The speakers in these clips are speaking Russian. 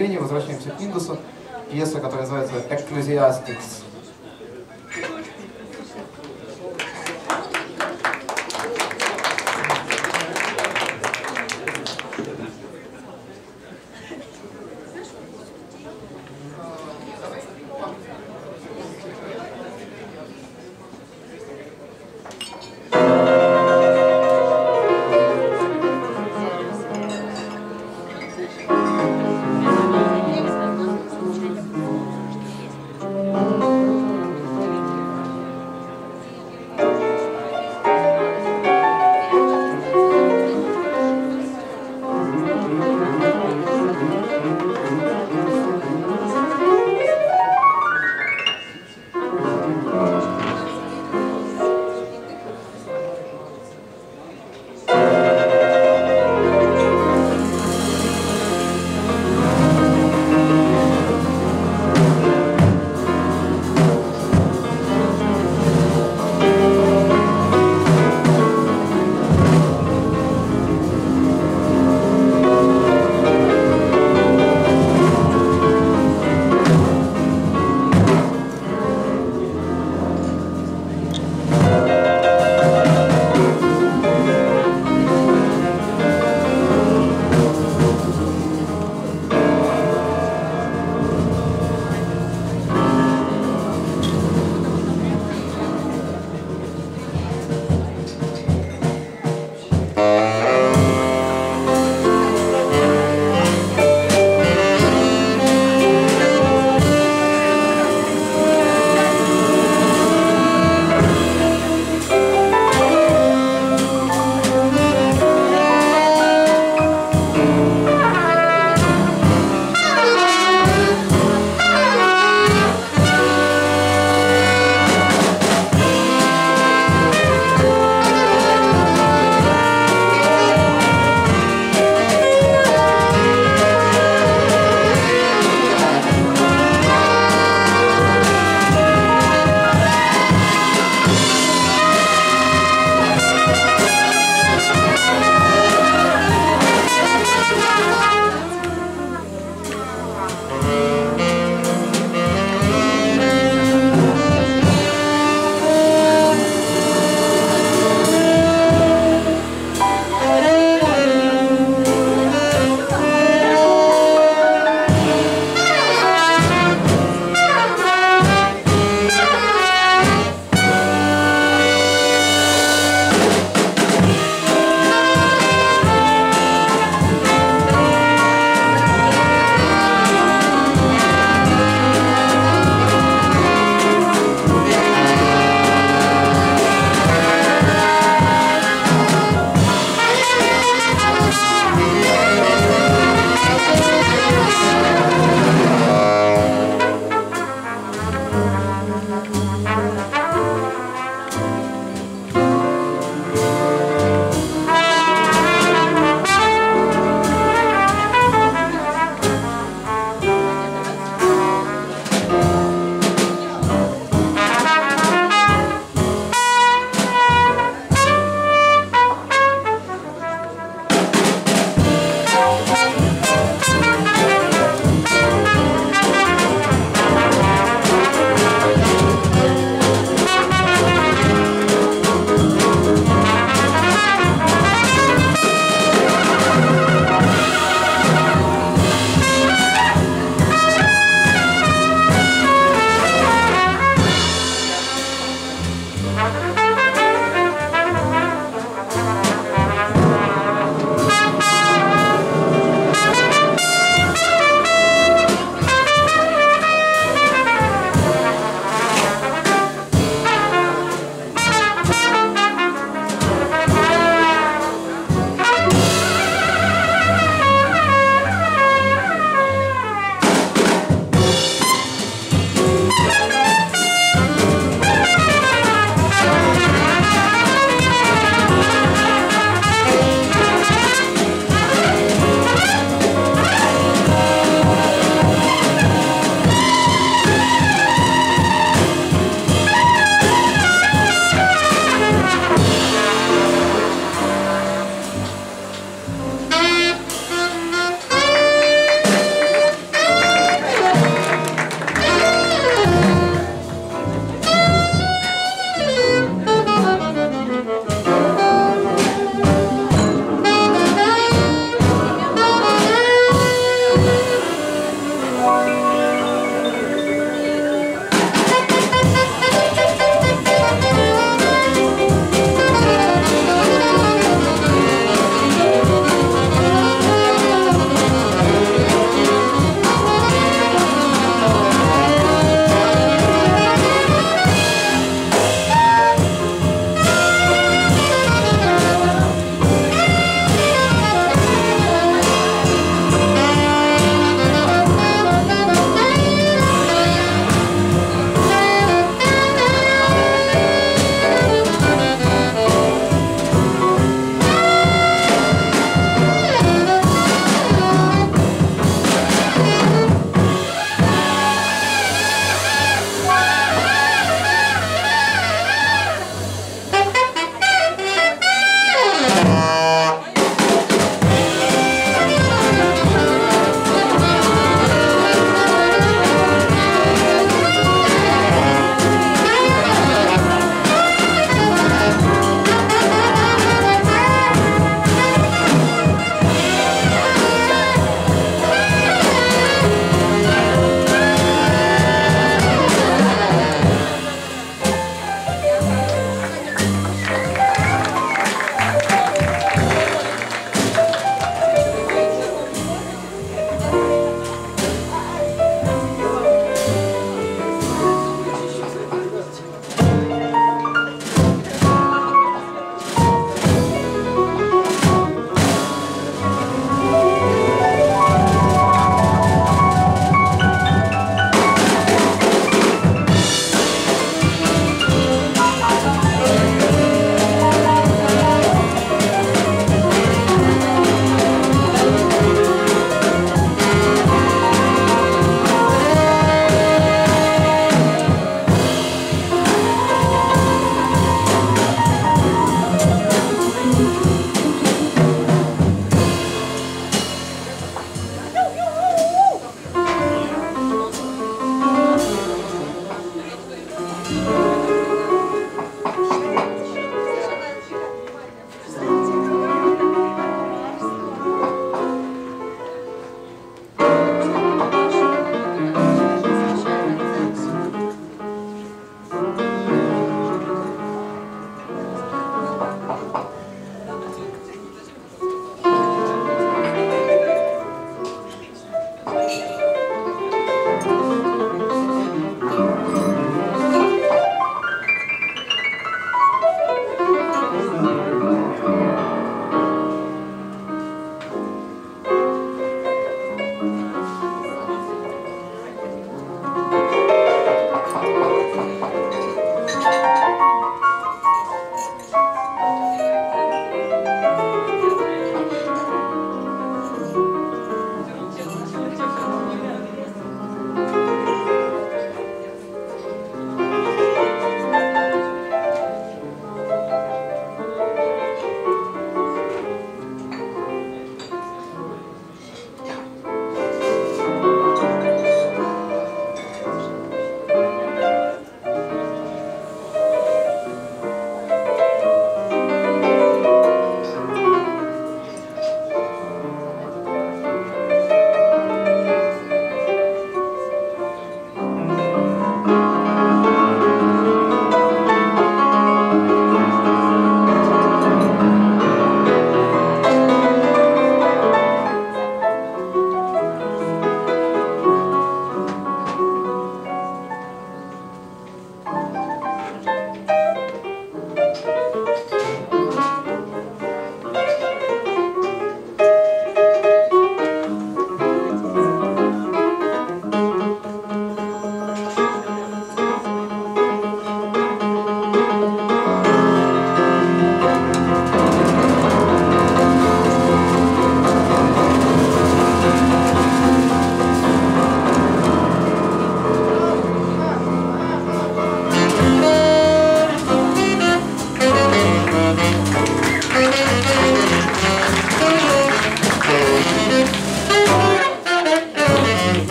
отделение, возвращаемся к Индусу. Пьеса, которая называется Ecclesiastics.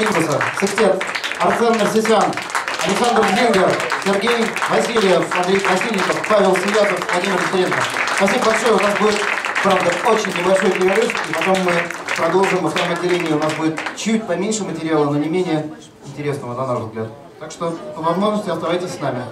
Мингуса, секстет Арсен Нарсисян, Александр Зингер, Сергей Васильев, Андрей Красильников, Павел Святов, Владимир Петренко. Спасибо большое, у нас будет, правда, очень небольшой перерыв, и потом мы продолжим во втором отделении. У нас будет чуть поменьше материала, но не менее интересного, на наш взгляд. Так что, по возможности, оставайтесь с нами.